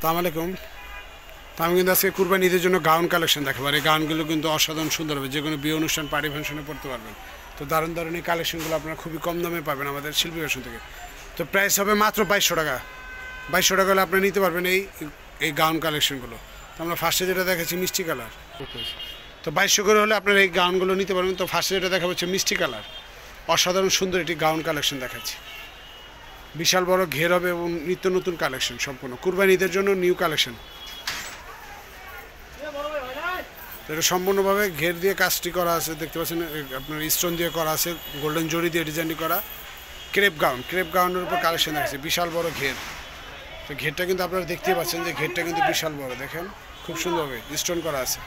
সালাম আলাইকুম। তো আমি কিন্তু আজকে কুরবানি ঈদের জন্য গাউন কালেকশন দেখাবো। এই গাউনগুলো কিন্তু অসাধারণ সুন্দর হবে। যে কোনো বিয়ে অনুষ্ঠান পার্টি ফাংশনে পড়তে পারবেন। তো দারুণ দারুণ এই কালেকশনগুলো আপনারা খুবই কম দামে পাবেন আমাদের শিল্পী ফ্যাশন থেকে। তো প্রাইস হবে মাত্র বাইশশো টাকা। বাইশশো টাকা হলে আপনি নিতে পারবেন এই এই গাউন কালেকশনগুলো তো আমরা ফার্স্টে যেটা দেখাচ্ছি মিষ্টি কালার। তো বাইশশো করে হলে আপনারা এই গাউনগুলো নিতে পারবেন। তো ফার্স্টে যেটা দেখা হচ্ছে মিষ্টি কালার। অসাধারণ সুন্দর একটি গাউন কালেকশন দেখাচ্ছি। বিশাল বড় ঘের হবে এবং নিত্য নতুন কালেকশন সম্পূর্ণ। কুরবানি ঈদের জন্য নিউ কালেকশন। এটা সম্পূর্ণভাবে ঘের দিয়ে কাজটি করা আছে, দেখতে পাচ্ছেন আপনার স্টোন দিয়ে করা আছে, গোল্ডেন জরি দিয়ে ডিজাইনটি করা। ক্রেপ গাউন, ক্রেপ গাউনের উপর কালেকশন আছে, বিশাল বড় ঘের। তো ঘেরটা কিন্তু আপনারা দেখতেই পাচ্ছেন যে ঘেরটা কিন্তু বিশাল বড়, দেখেন, খুব সুন্দরভাবে স্টোন করা আছে।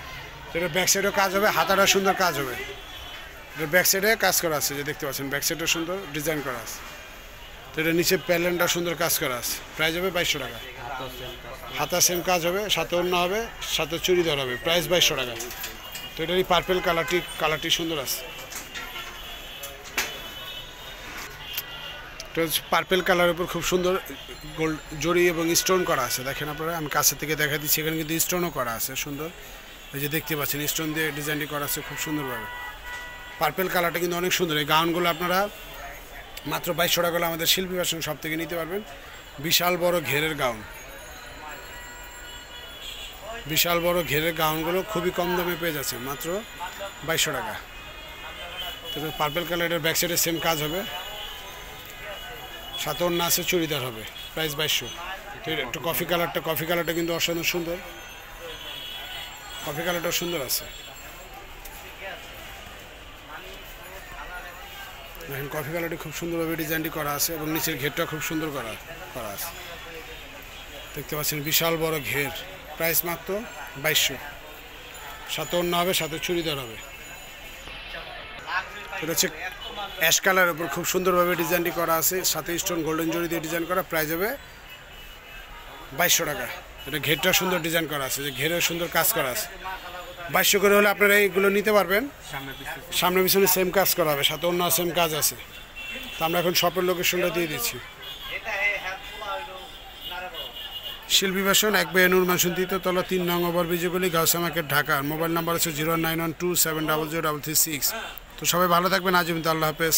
এটা ব্যাক সাইডেও কাজ হবে, হাতাটা সুন্দর কাজ হবে। এটা ব্যাক সাইডে কাজ করা আছে, যে দেখতে পাচ্ছেন, ব্যাক সাইডেও সুন্দর ডিজাইন করা আছে। তো এটা নিচে প্যালেনটা সুন্দর কাজ করা আছে। প্রাইস হবে বাইশশো টাকা। হাতা সেম কাজ হবে, সাথে অন্য হবে, সাথে চুড়িদার হবে। প্রাইস বাইশশো টাকা। তো এটার এই পার্পেল কালারটি কালারটি সুন্দর আছে। তো পার্পেল কালারের উপর খুব সুন্দর গোল্ড জড়ি এবং স্টোন করা আছে। দেখেন আপনারা, আমি কাছে থেকে দেখা দিচ্ছি, এখানে কিন্তু স্টোনও করা আছে সুন্দর। এই যে দেখতে পাচ্ছেন স্টোন দিয়ে ডিজাইনটি করা আছে খুব সুন্দরভাবে। পার্পেল কালারটা কিন্তু অনেক সুন্দর। এই গাউনগুলো আপনারা মাত্র বাইশশো টাকা হলে আমাদের শিল্পী ফ্যাশন সব থেকে নিতে পারবেন। বিশাল বড় ঘেরের গাউন। বিশাল বড় ঘেরের গাউনগুলো খুবই কম দামে পেয়ে যাচ্ছে, মাত্র বাইশশো টাকা। তো পার্পেল কালারের ব্যাক সাইডে সেম কাজ হবে। সাথে অন্য আছে, চুড়িদার হবে প্রাইস বাইশশো। তো একটু কফি কালারটা কফি কালারটা কিন্তু অসাধারণ সুন্দর। কফি কালারটা সুন্দর আছে। দেখেন কফি কালারটি খুব সুন্দরভাবে ডিজাইনটি করা আছে এবং নিচের ঘেরটা খুব সুন্দর করা করা আছে। দেখতে পাচ্ছেন, বিশাল বড় ঘের। প্রাইস মাত্র বাইশশো। সাথে অন্য হবে, সাথে চুড়িদার হবে। এটা হচ্ছে অ্যাশ কালারের উপর খুব সুন্দরভাবে ডিজাইনটি করা আছে। সাথে স্টোন গোল্ডেন জরি দিয়ে ডিজাইন করা প্রাইস হবে বাইশশো টাকা। এটা ঘেরটা সুন্দর ডিজাইন করা আছে, যে ঘেরের সুন্দর কাজ করা আছে। বাইশশো করে হলে আপনারা এইগুলো নিতে পারবেন। সামনে পিছনে সেম কাজ করা হবে সাথে অন্য সেম কাজ আছে। তো আমরা এখন শপের লোকেশনটা দিয়ে দিচ্ছি। শিল্পী ফ্যাশন এক বে নূর মাসুন তলা তিন নং over বিজয়গুলি Gausia market Dhaka. Mobile number আছে zero nine one two seven double zero double three six. তো সবাই ভালো থাকবেন আজীবন আল্লাহ হাফেজ।